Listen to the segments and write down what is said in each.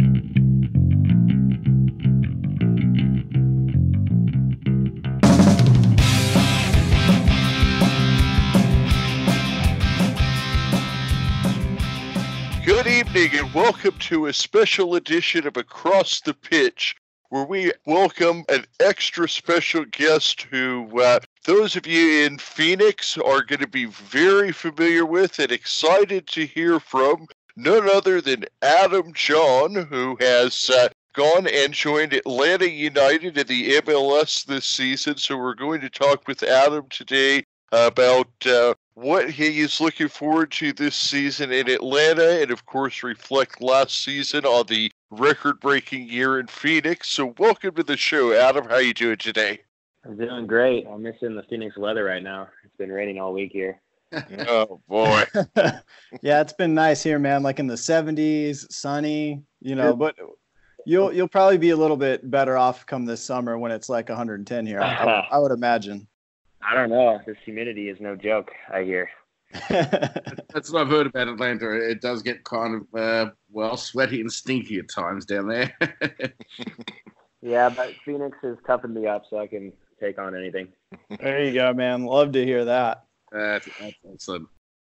Good evening and welcome to a special edition of Across the Pitch, where we welcome an extra special guest who uh, those of you in Phoenix are going to be very familiar with and excited to hear from. None other than Adam Jahn, who has uh, gone and joined Atlanta United in the MLS this season. So we're going to talk with Adam today about uh, what he is looking forward to this season in Atlanta, and of course, reflect last season on the record-breaking year in Phoenix. So, welcome to the show, Adam. How are you doing today? I'm doing great. I'm missing the Phoenix weather right now. It's been raining all week here. Oh boy. yeah, it's been nice here, man. Like in the 70s, sunny, you know, but you'll you'll probably be a little bit better off come this summer when it's like 110 here. I, I would imagine. I don't know. This humidity is no joke. I hear. That's what I've heard about Atlanta. It does get kind of uh, well sweaty and stinky at times down there. yeah, but Phoenix has toughened me up, so I can take on anything. There you go, man. Love to hear that. That's, excellent.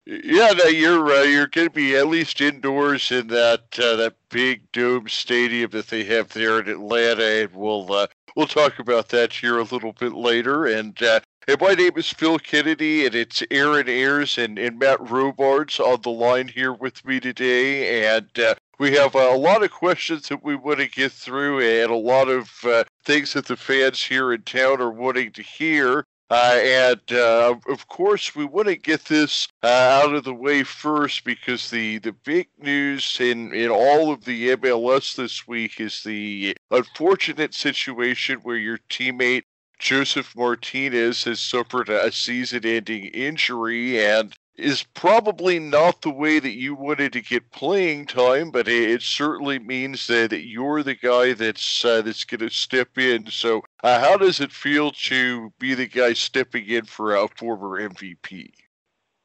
Yeah, no, you're uh, you're going to be at least indoors in that uh, that big dome stadium that they have there in Atlanta, and we'll uh, we'll talk about that here a little bit later. And uh, Hey, my name is Phil Kennedy, and it's Arran Ayers and, and Matt Robards on the line here with me today. And uh, we have a lot of questions that we want to get through, and a lot of uh, things that the fans here in town are wanting to hear. Uh, and uh, of course, we want to get this uh, out of the way first because the, the big news in, in all of the MLS this week is the unfortunate situation where your teammate Josef Martinez has suffered a season ending injury and is probably not the way that you wanted to get playing time, but it, certainly means that, you're the guy that's uh, that's going to step in. So, uh, how does it feel to be the guy stepping in for a former MVP?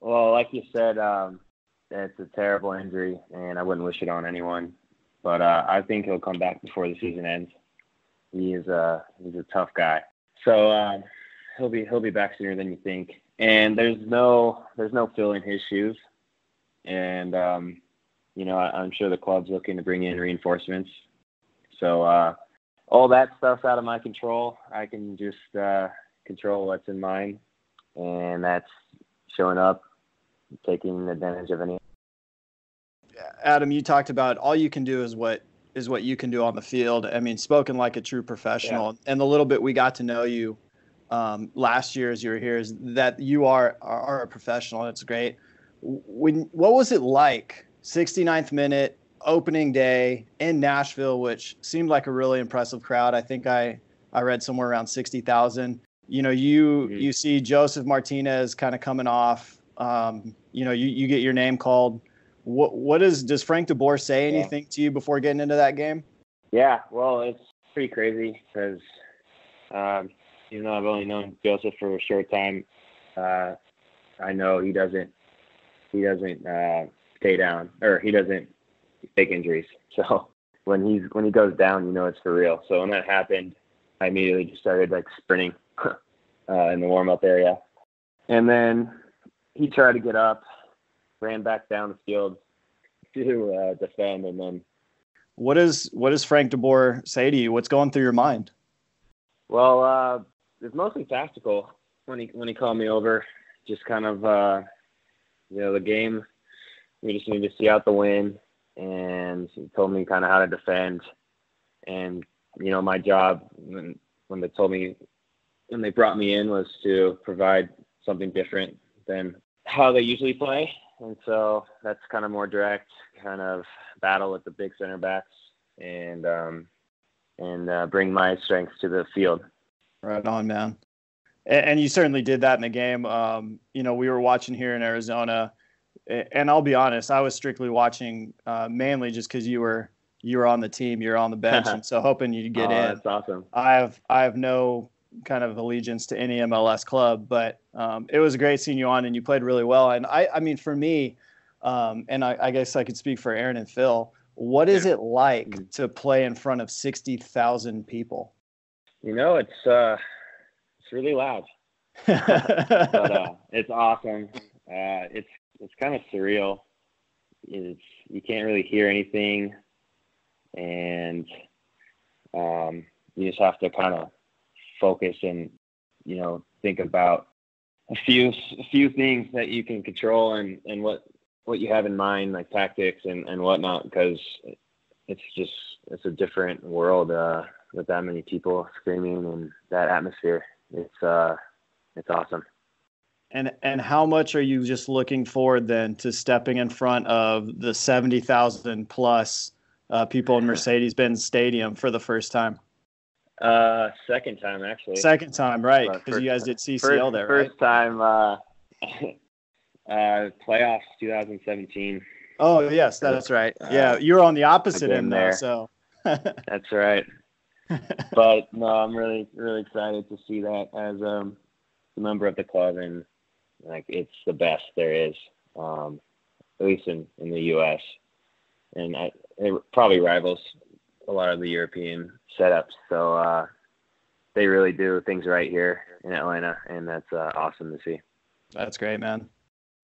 Well, like you said, um, it's a terrible injury, and I wouldn't wish it on anyone. But uh, I think he'll come back before the season ends. He is a he's a tough guy, so um, he'll be he'll be back sooner than you think. And there's no there's no filling his shoes. And um, you know I, am sure the club's looking to bring in reinforcements. So uh, all that stuff's out of my control. I can just uh, control what's in mine, and that's showing up, taking advantage of any. Adam, you talked about all you can do is what is what you can do on the field. I mean, spoken like a true professional. Yeah. And the little bit we got to know you um, last year as you were here is that you are are, a professional. It's great. When what was it like? 69th minute opening day in Nashville, which seemed like a really impressive crowd. I think I I read somewhere around 60,000. You know, you mm-hmm. you see Josef Martinez kind of coming off. Um, you know, you, you get your name called what what is does Frank de Boer say anything yeah. to you before getting into that game? Yeah, well, it's pretty crazy because um, even though I've only known Josef for a short time, uh, I know he doesn't he doesn't uh, stay down or he doesn't take injuries. So when he's when he goes down, you know it's for real. So when that happened, I immediately just started like sprinting uh, in the warm up area, and then he tried to get up ran back down the field to uh, defend, and then. What is what does Frank de Boer say to you? What's going through your mind? Well, uh, it's mostly tactical when he when he called me over. Just kind of uh, you know the game. We just need to see out the win, and he told me kind of how to defend. And you know my job when when they told me when they brought me in was to provide something different than how they usually play and so that's kind of more direct kind of battle with the big center backs and um, and uh, bring my strengths to the field. Right on, man. And, and you certainly did that in the game. Um, you know, we were watching here in Arizona, and I'll be honest, I was strictly watching uh, mainly just because you were you were on the team, you're on the bench, and so hoping you'd get oh, in. That's awesome. I have I have no kind of allegiance to any MLS club, but um, it was great seeing you on, and you played really well. And I, I mean, for me, um, and I, I, guess I could speak for Arran and Phil. What is it like to play in front of sixty thousand people? You know, it's uh, it's really loud, but uh, it's awesome. Uh, it's it's kind of surreal. It's you can't really hear anything, and um, you just have to kind of focus and you know think about a few a few things that you can control and and what what you have in mind like tactics and and whatnot because it's just it's a different world uh, with that many people screaming and that atmosphere. It's uh it's awesome. And and how much are you just looking forward then to stepping in front of the seventy thousand plus uh, people in Mercedes Benz Stadium for the first time? Uh, second time actually. Second time, right? Because you guys did CCL first, there, first time uh, uh, playoffs 2017. Oh yes, that's right. Yeah, you're on the opposite end there. there. So That's right. but no, I'm really really excited to see that as um, a member of the club and like it's the best there is, um, at least in in the U.S. And I, it probably rivals a lot of the European setups. So uh, they really do things right here in Atlanta, and that's uh, awesome to see. that's great, man.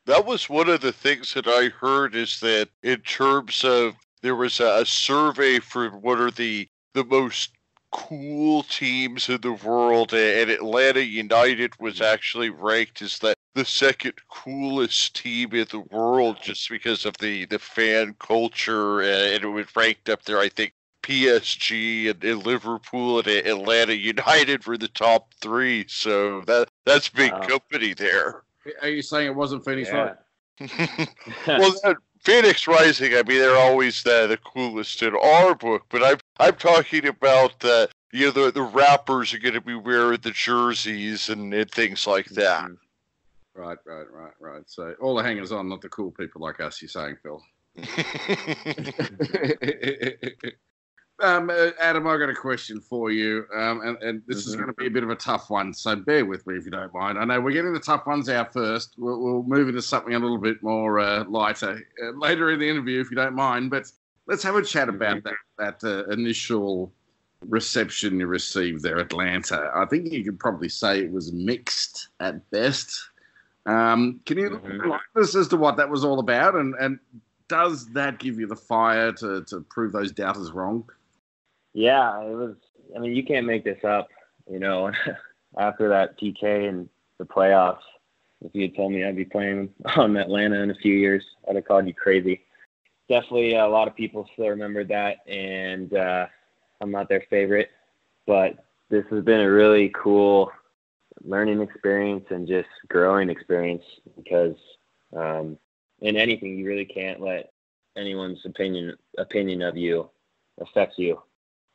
That was one of the things that I heard is that in terms of there was a, a survey for what are the the most cool teams in the world, and Atlanta United was actually ranked as the the second coolest team in the world just because of the the fan culture, uh, and it was ranked up there. I think PSG and, and Liverpool and Atlanta United were the top three, so that that's big Wow. company there. Are you saying it wasn't Phoenix Wright? well, that, Phoenix Rising, I mean, they're always the, the coolest in our book, but I'm I'm talking about the you know the the rappers are going to be wearing the jerseys and, and things like mm-hmm. that. Right, right, right, right. So all the hangers on, not the cool people like us. You're saying, Phil. um, uh, Adam, I've got a question for you, um, and, and this is Mhm. going to be a bit of a tough one. So bear with me if you don't mind. I know we're getting the tough ones out first. We'll, we'll move into something a little bit more uh, lighter uh, later in the interview, if you don't mind. But let's have a chat about that that uh, initial reception you received there, Atlanta. I think you could probably say it was mixed at best. Um, can you Mhm. enlighten us as to what that was all about, and and does that give you the fire to to prove those doubters wrong? Yeah, it was. I mean, you can't make this up. You know, after that PK and the playoffs, if you had told me I'd be playing on Atlanta in a few years, I'd have called you crazy. Definitely, a lot of people still remember that, and uh, I'm not their favorite, but this has been a really cool learning experience and just growing experience because um, in anything, you really can't let anyone's opinion opinion of you affect you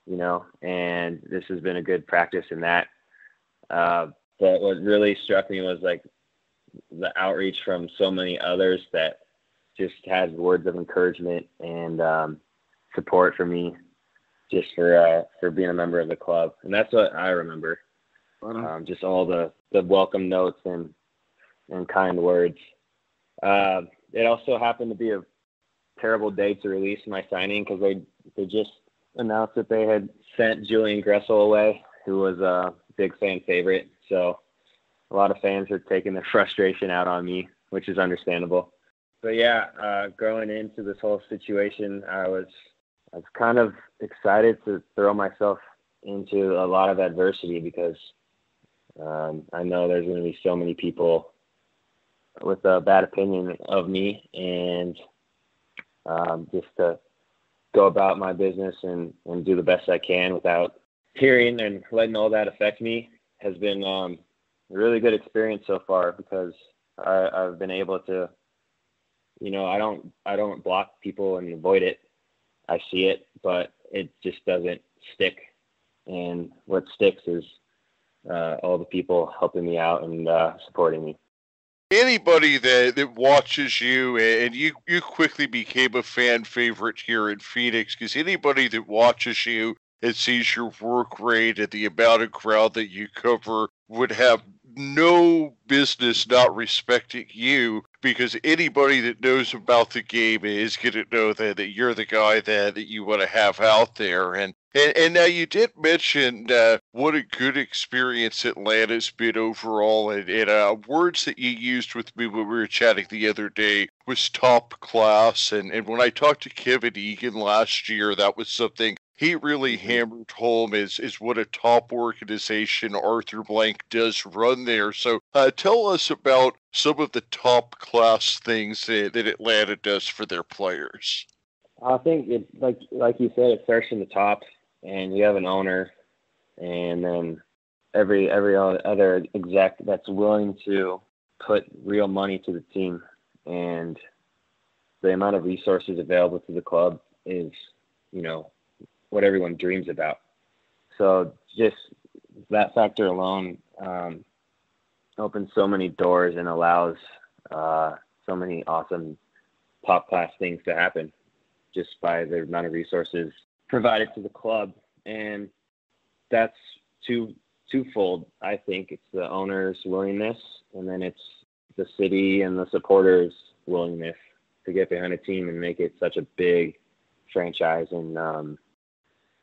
you know, and this has been a good practice in that. Uh, but what really struck me was like the outreach from so many others that just had words of encouragement and um, support for me, just for uh, for being a member of the club, and that's what I remember. Um, just all the the welcome notes and and kind words. Uh, it also happened to be a terrible day to release my signing because they they just announced that they had sent Julian Gressel away, who was a big fan favorite. So a lot of fans are taking their frustration out on me, which is understandable. But yeah, uh, going into this whole situation, I was I was kind of excited to throw myself into a lot of adversity because um, I know there's going to be so many people with a bad opinion of me, and um, just to go about my business and, and do the best I can without hearing and letting all that affect me has been um, a really good experience so far because I, I've been able to, you know, I don't I don't block people and avoid it. I see it, but it just doesn't stick. And what sticks is uh, all the people helping me out and uh, supporting me. Anybody that, that watches you and you you quickly became a fan favorite here in Phoenix because anybody that watches you and sees your work rate and the amount of ground that you cover would have no business not respecting you because anybody that knows about the game is going to know that, that you're the guy that, that you want to have out there. And and, and now you did mention uh, what a good experience Atlanta's been overall, and, and uh, words that you used with me when we were chatting the other day was top class. And, and when I talked to Kevin Egan last year, that was something he really mm-hmm. hammered home is is what a top organization Arthur Blank does run there. So uh, tell us about some of the top class things that, that Atlanta does for their players. I think it like like you said, it starts from the top, and you have an owner, and then every every other exec that's willing to put real money to the team, and the amount of resources available to the club is, you know, what everyone dreams about. So just that factor alone um, opens so many doors and allows uh, so many awesome top class things to happen just by the amount of resources provided to the club. And that's two twofold. I think it's the owner's willingness and then it's the city and the supporters' willingness to get behind a team and make it such a big franchise and um,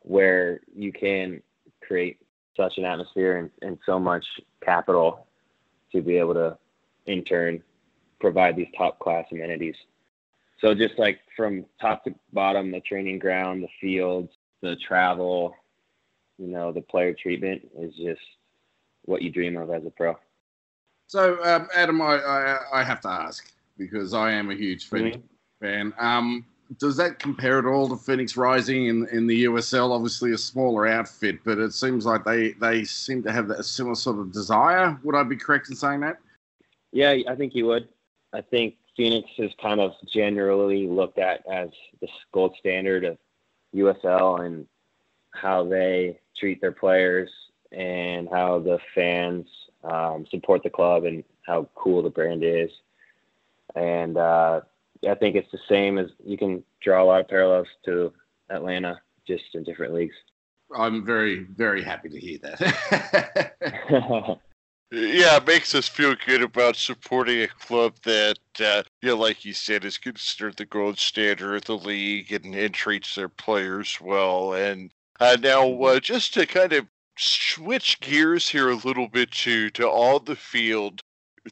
where you can create such an atmosphere and, and so much capital to be able to in turn provide these top class amenities. So just like from top to bottom, the training ground, the fields, the travel, you know, the player treatment is just what you dream of as a pro. So, um, Adam, I, I, I, have to ask because I am a huge mm-hmm. fan. Um, does that compare at all to Phoenix Rising in in the USL? Obviously, a smaller outfit, but it seems like they they seem to have a similar sort of desire. Would I be correct in saying that? Yeah, I think you would. I think Phoenix is kind of generally looked at as the gold standard of USL and how they treat their players and how the fans um, support the club and how cool the brand is. And uh, I think it's the same as you can draw a lot of parallels to Atlanta, just in different leagues. I'm very, very happy to hear that. yeah, it makes us feel good about supporting a club that, uh, yeah, like you said, is considered the gold standard of the league and, and treats their players well. And uh, now, uh, just to kind of switch gears here a little bit to to all the field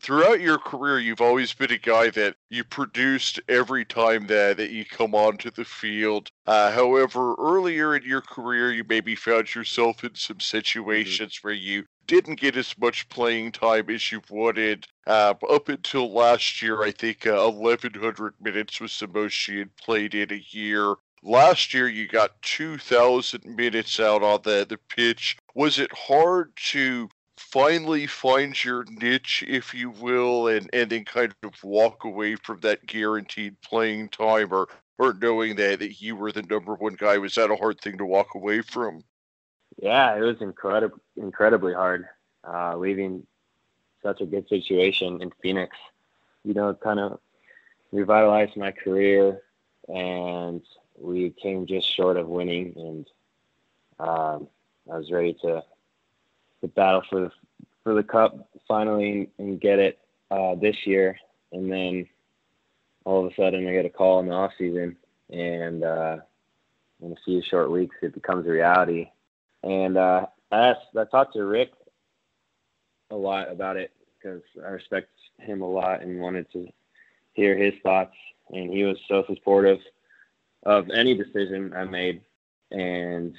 throughout your career, you've always been a guy that you produced every time that, that you come onto the field. Uh, however, earlier in your career, you maybe found yourself in some mm-hmm. situations mm-hmm. where you didn't get as much playing time as you wanted. Uh, up until last year, I think uh, 1,100 minutes was the most you had played in a year. Last year, you got 2,000 minutes out on the, the pitch. Was it hard to finally find your niche, if you will, and, and then kind of walk away from that guaranteed playing time or, or knowing that, that you were the number one guy? Was that a hard thing to walk away from? Yeah, it was incredible, incredibly hard. Uh, leaving such a good situation in Phoenix, you know, kind of revitalized my career, and we came just short of winning. And um, I was ready to to battle for the for the cup finally and get it uh, this year. And then all of a sudden, I get a call in the off season, and uh, in a few short weeks, it becomes a reality. And uh, I asked, I talked to Rick a lot about it because I respect him a lot and wanted to hear his thoughts. And he was so supportive of any decision I made. And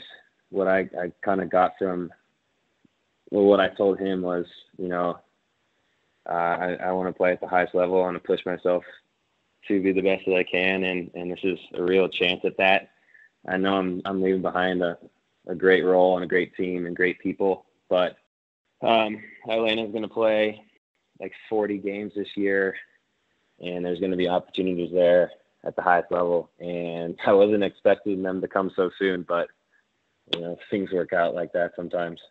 what I, I kind of got from well, what I told him was, you know, uh, I, I want to play at the highest level. I want to push myself to be the best that I can, and and this is a real chance at that. I know I'm I'm leaving behind a, a great role and a great team and great people, but um, Atlanta's going to play like 40 games this year, and there's going to be opportunities there at the highest level. And I wasn't expecting them to come so soon, but you know things work out like that sometimes.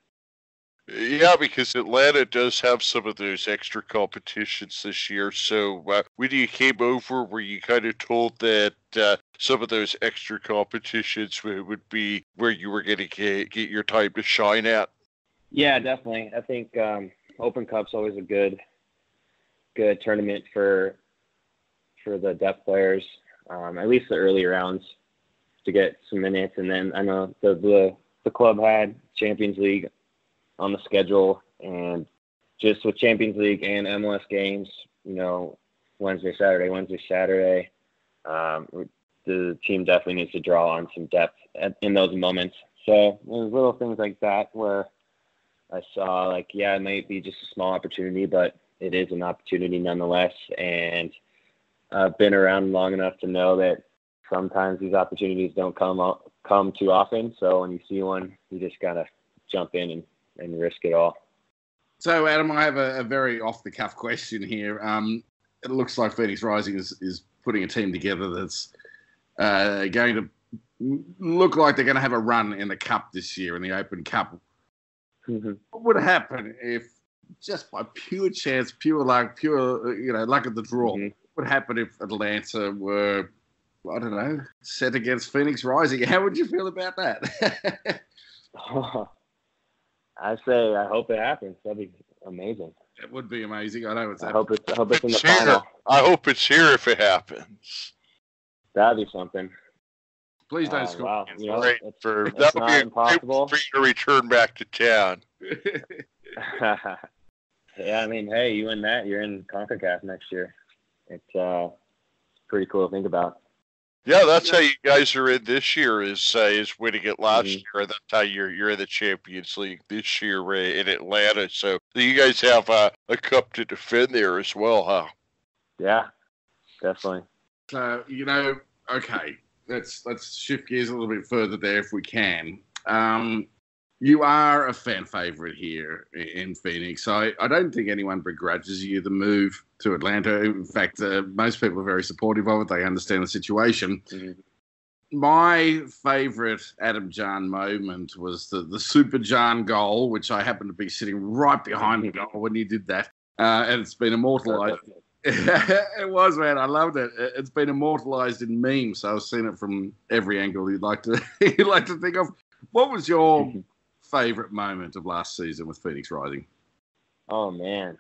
Yeah, because Atlanta does have some of those extra competitions this year. So uh, when you came over, were you kind of told that uh, some of those extra competitions would be where you were going to get, your time to shine at? Yeah, definitely. I think um, Open Cup's always a good, good tournament for for the depth players. Um, at least the early rounds to get some minutes, and then I know the the, the club had Champions League on the schedule, and just with Champions League and MLS games, you know, Wednesday, Saturday, Wednesday, Saturday, um, the team definitely needs to draw on some depth at, in those moments. So there's little things like that where I saw like, yeah, it might be just a small opportunity, but it is an opportunity nonetheless. And I've been around long enough to know that sometimes these opportunities don't come come too often. So when you see one, you just gotta jump in and, and risk it all. So Adam, I have a, a very off the cuff question here. Um, it looks like Phoenix Rising is, is putting a team together that's uh, going to look like they're going to have a run in the cup this year in the Open Cup. Mm-hmm. What would happen if, just by pure chance, pure luck, pure you know luck of the draw, Mhm. what would happen if Atlanta were, I don't know, set against Phoenix Rising? How would you feel about that? I say I hope it happens. That'd be amazing. it would be amazing. I know it's I hope it's I hope it's in the here. final. I hope it's here if it happens. That'd be something. Please don't Uh, score. wow, you know, Great it's- for it's that would be impossible. for you to return back to town. yeah, I mean, hey, you win that, you're in Concacaf next year. It's uh, pretty cool to think about. Yeah, that's how you guys are in this year. Is uh, is winning it last Mhm. year, that's how you're you're in the Champions League this year uh, in Atlanta. So you guys have uh, a cup to defend there as well, huh? Yeah, definitely. So you know, okay, let's let's shift gears a little bit further there if we can. Um, you are a fan favorite here in Phoenix. I, I don't think anyone begrudges you the move to Atlanta. In fact, uh, most people are very supportive of it. They understand the situation. Mhm. My favorite Adam Jahn moment was the, the Super Jahn goal, which I happened to be sitting right behind the goal when he did that. Uh, and it's been immortalized it was, man. I loved it. It- It's been immortalized in memes. So I've seen it from every angle you'd like to you'd like to think of. What was your favorite moment of last season with Phoenix Rising? Oh man,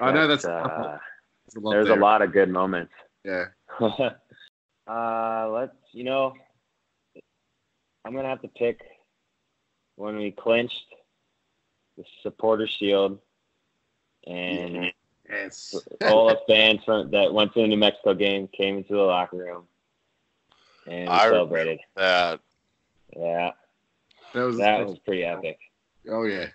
I know that's, uh, that's a lot there's there. a lot of good moments. Yeah. uh, let's you know, I'm gonna have to pick when we clinched the supporter shield and Yes. all the fans from that went to the New Mexico game came into the locker room and I celebrated. That Yeah, That was, that was pretty epic. oh yeah.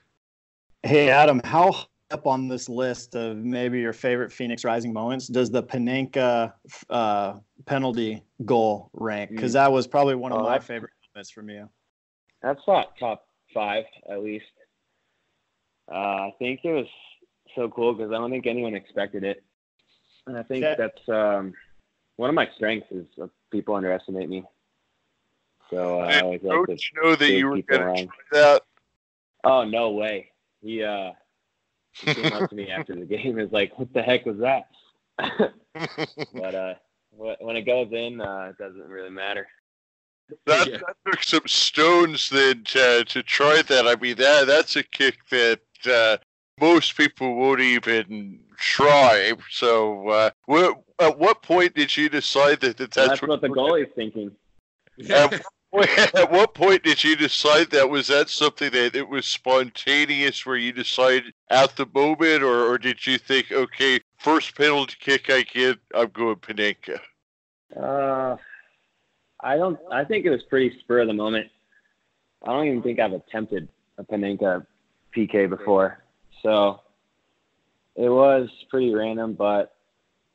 Hey Adam, how high up on this list of maybe your favorite Phoenix Rising moments does the Panenka uh, penalty goal rank? Because that was probably one of Oh, my favorite moments from you. That's not top five at least. Uh, I think it was so cool because I don't think anyone expected it, and I think Yeah. that's um, one of my strengths is uh, people underestimate me. So uh, I always like to. know that you were going to try that? Oh no way! He uh, he came up to me after the game and was like, "What the heck was that?" but uh, when it goes in, uh, it doesn't really matter. That, Yeah. that took some stones then to, to try that. I mean, that that's a kick that uh, most people won't even try. So, uh, what, at what point did you decide that, that That's, that's, what the goalie's thinking. At, at what point did you decide that? Was that something that it was spontaneous where you decided at the moment, or, or did you think, okay, first penalty kick I get, I'm going Panenka? Uh, I don't. I think it was pretty spur of the moment. I don't even think I've attempted a Panenka PK before, so it was pretty random. But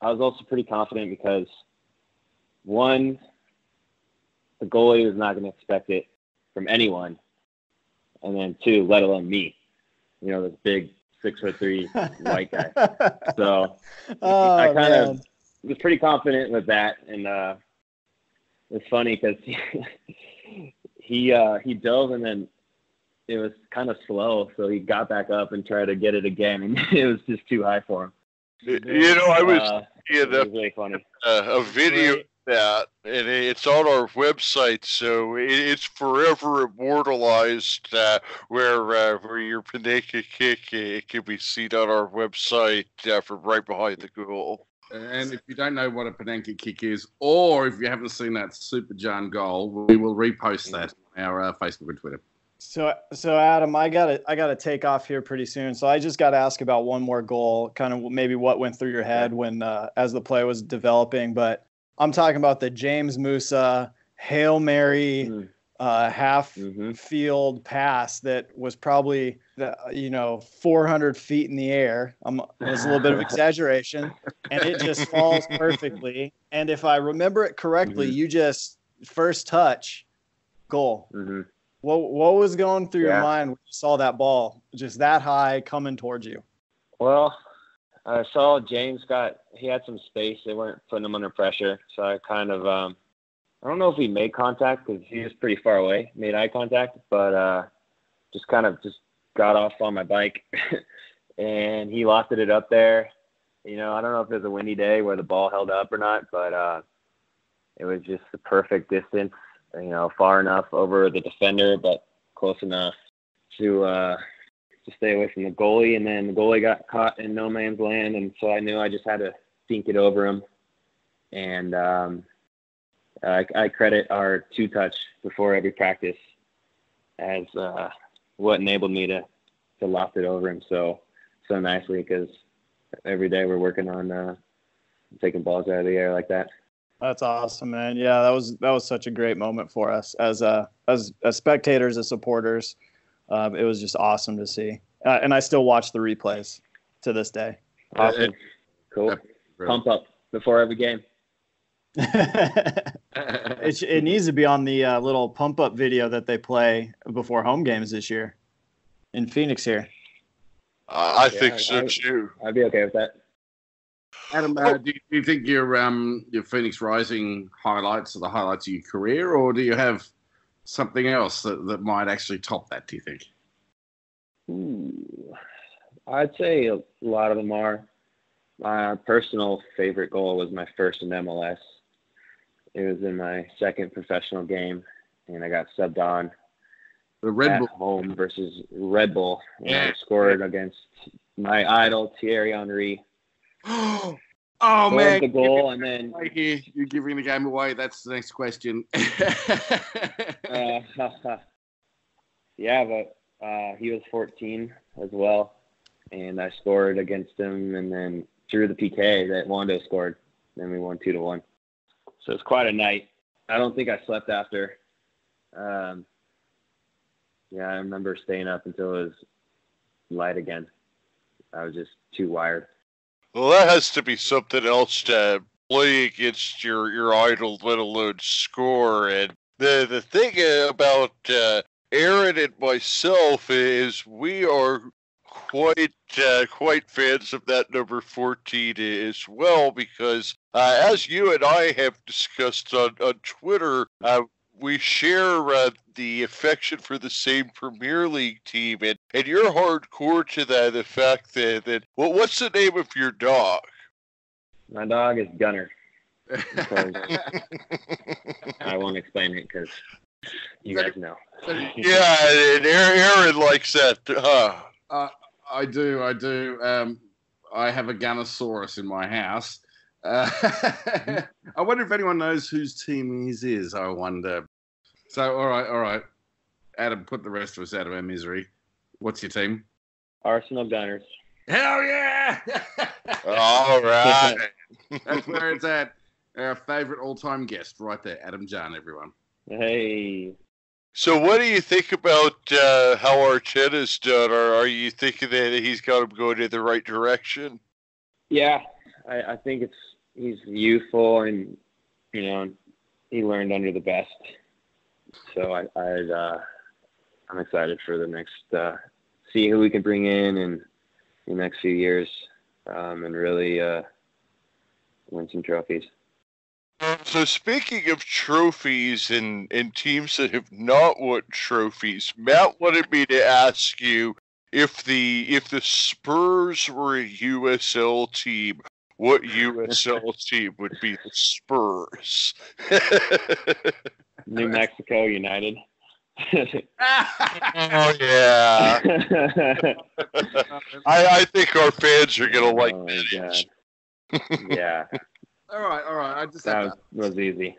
I was also pretty confident because one, the goalie was not going to expect it from anyone, and then two, let alone me. You know, this big six foot three white guy. So oh, I kind of was pretty confident with that, and uh, it's funny because he he, uh, he dove and then it was kind of slow, so he got back up and tried to get it again, and it was just too high for him. You know, I was Uh, seeing it was really funny. a, a video that, and it's on our website, so it's forever immortalized. Uh, where uh, where your Panenka kick it can be seen on our website uh, from right behind the goal. And if you don't know what a Panenka kick is, or if you haven't seen that Super Jahn goal, we will repost that on our uh, Facebook and Twitter. So, so Adam, I got to I got to take off here pretty soon. So I just got to ask about one more goal, kind of maybe what went through your head when uh, as the play was developing. But I'm talking about the James Musa hail mary mm. uh, half mm-hmm. field pass that was probably the, you know 400 feet in the air. Um, it was a little bit of exaggeration, and it just falls perfectly. And if I remember it correctly, mm-hmm. you just first touch goal. Mm-hmm what what was going through yeah. your mind when you saw that ball just that high coming towards you? Well, I saw James got he had some space. They weren't putting him under pressure, so I kind of um, I don't know if he made contact because he was pretty far away, made eye contact, but uh, just kind of just got off on my bike and he lofted it up there. You know, I don't know if it was a windy day where the ball held up or not, but uh, it was just the perfect distance you know, far enough over the defender, but close enough to uh, to stay away from the goalie. And then the goalie got caught in no man's land, and so I knew I just had to think it over him. And um, I, I credit our two touch before every practice as uh, what enabled me to to loft it over him so so nicely because every day we're working on uh, taking balls out of the air like that. That's awesome, man. Yeah, that was that was such a great moment for us as uh as as spectators, as supporters. Um, it was just awesome to see, uh, and I still watch the replays to this day. Awesome, cool. Pump up before every game. it, it needs to be on the uh, little pump up video that they play before home games this year in Phoenix here. Uh, I yeah, think so I, too. I'd be okay with that. Adam, uh, do, you, do, you, think your um, your Phoenix Rising highlights are the highlights of your career, or do you have something else that, that might actually top that? Do you think? Ooh, I'd say a lot of them are. My personal favorite goal was my first in MLS. It was in my second professional game, and I got subbed on the Red Bull home versus Red Bull, and yeah. I scored against my idol Thierry Henry oh, oh man! The goal and then right here, you're giving the game away. That's the next question. uh, yeah, but uh, he was 14 as well, and I scored against him, and then through the PK that Wondo scored. Then we won two to one. So it's quite a night. I don't think I slept after. Um, yeah, I remember staying up until it was light again. I was just too wired. Well, that has to be something else to play against your your idol, let alone score. And the the thing about uh, Arran and myself is we are quite uh, quite fans of that number 14 as well because uh, as you and I have discussed on, on Twitter, uh, we share uh, the affection for the same Premier League team, and, and you're hardcore to that. The fact that that well, what's the name of your dog? My dog is Gunner. I won't explain it because you guys know. yeah, and Arran likes that. Huh? Uh, I do. I do. Um, I have a Gunnosaurus in my house. Uh, I wonder if anyone knows whose team his is. I wonder. So, all right, all right. Adam, put the rest of us out of our misery. What's your team? Arsenal Gunners. Hell yeah! all right. That's where it's at. Our favorite all-time guest, right there, Adam Jahn. Everyone. Hey. So, what do you think about uh, how Arteta's done? Or are you thinking that he's got him going in the right direction? Yeah, I, I think it's he's youthful and you know he learned under the best so I, I uh, I'm excited for the next uh, see who we can bring in in the next few years um, and really uh, win some trophies. So speaking of trophies and, and teams that have not won trophies, Matt wanted me to ask you if the if the Spurs were a USL team, what USL team would be the Spurs? New Mexico United. oh yeah. I, I think our fans are gonna like oh, that. yeah, all right, all right. I just that have was, was easy.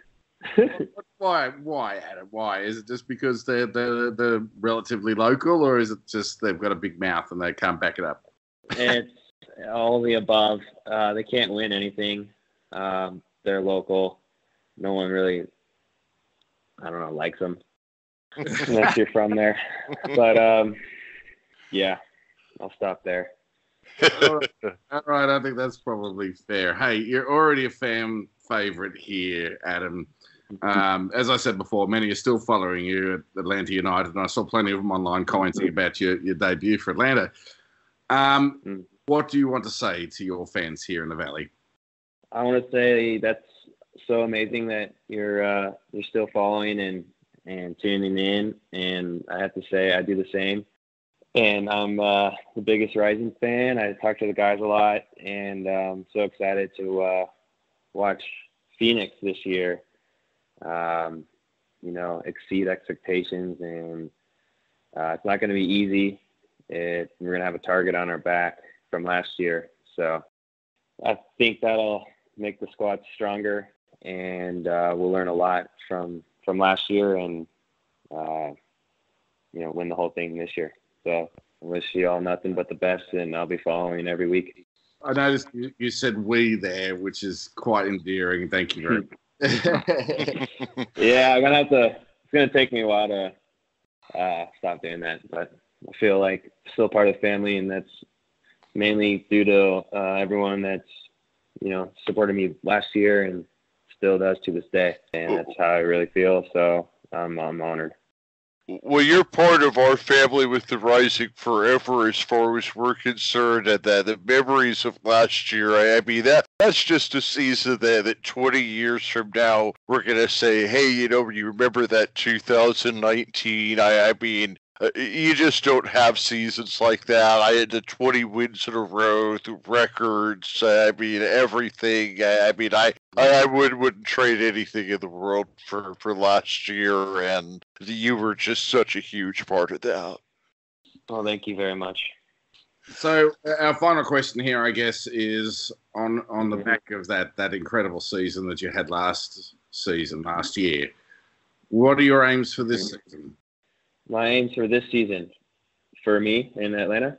why, why, Adam? Why is it just because they're they're they're relatively local, or is it just they've got a big mouth and they can't back it up? it's all the above. Uh, they can't win anything. Um, they're local. No one really, I don't know, likes them unless you're from there. But um, yeah, I'll stop there. all, right, all right, I think that's probably fair. Hey, you're already a fan favorite here, Adam. Um, as I said before, many are still following you at Atlanta United, and I saw plenty of them online commenting about your, your debut for Atlanta. Um, Mm. What do you want to say to your fans here in the Valley? I want to say that's so amazing that you're uh, you're still following and and tuning in, and I have to say I do the same. And I'm uh, the biggest Rising fan. I talk to the guys a lot, and I'm so excited to uh, watch Phoenix this year. Um, you know, exceed expectations, and uh, it's not going to be easy. It, we're going to have a target on our back from last year, so I think that'll make the squad stronger, and uh, we'll learn a lot from from last year, and uh, you know, win the whole thing this year. So I wish you all nothing but the best, and I'll be following every week. I noticed you, said we there, which is quite endearing. Thank you very much. Yeah, I'm gonna have to. It's gonna take me a while to uh, stop doing that, but I feel like still part of the family, and that's mainly due to uh, everyone that's you know supported me last year and still does to this day, and that's how I really feel. So I'm I'm honored. Well, you're part of our family with the Rising forever, as far as we're concerned, and that the memories of last year. I, I mean, that that's just a season that, that 20 years from now we're gonna say, hey, you know, you remember that 2019? I, I mean, Uh, you just don't have seasons like that. I had the 20 wins in a row through records. Uh, I mean, everything. I, I mean, I, I would wouldn't trade anything in the world for for last year, and you were just such a huge part of that. Well, thank you very much. So uh, our final question here, I guess, is on on the back of that that incredible season that you had last season, last year. What are your aims for this mm. season? My aims for this season, for me in Atlanta,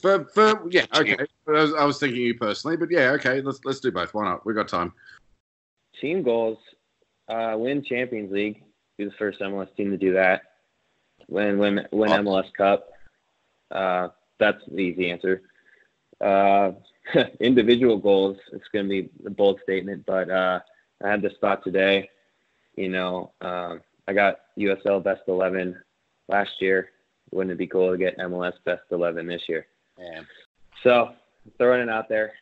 For, for yeah, okay. I was, I was thinking you personally, but yeah, okay. Let's let's do both. Why not? We got time. team goals, uh, win Champions League, be the first MLS team to do that. Win win win MLS Cup. Uh, that's the easy answer. Uh, individual goals, it's going to be a bold statement, but uh, I had this thought today. You know, um, I got USL Best 11 last year. Wouldn't it be cool to get MLS Best 11 this year? Yeah. So throwing it out there.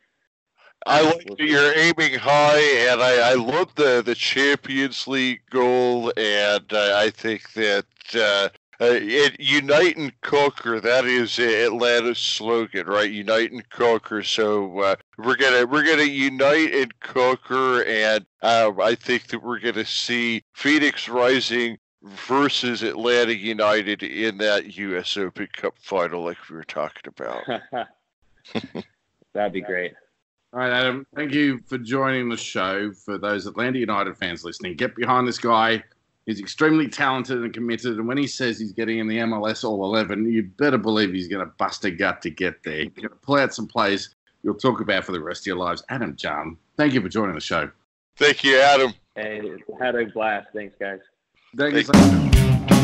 I like that you're aiming high, and I, I love the, the Champions League goal, and uh, I think that uh, uh, it, unite and conquer. That is Atlanta's slogan, right? Unite and conquer. So uh, we're gonna we're gonna unite and conquer, and uh, I think that we're gonna see Phoenix Rising versus Atlanta United in that U.S. Open Cup final, like we were talking about. That'd be great. All right, Adam. Thank you for joining the show. For those Atlanta United fans listening, get behind this guy. He's extremely talented and committed, and when he says he's getting in the MLS All 11, you better believe he's going to bust a gut to get there. He's going to play out some plays you'll talk about for the rest of your lives. Adam Jahn, thank you for joining the show. Thank you, Adam. Hey, had a blast. Thanks, guys. Thank you Thank so much.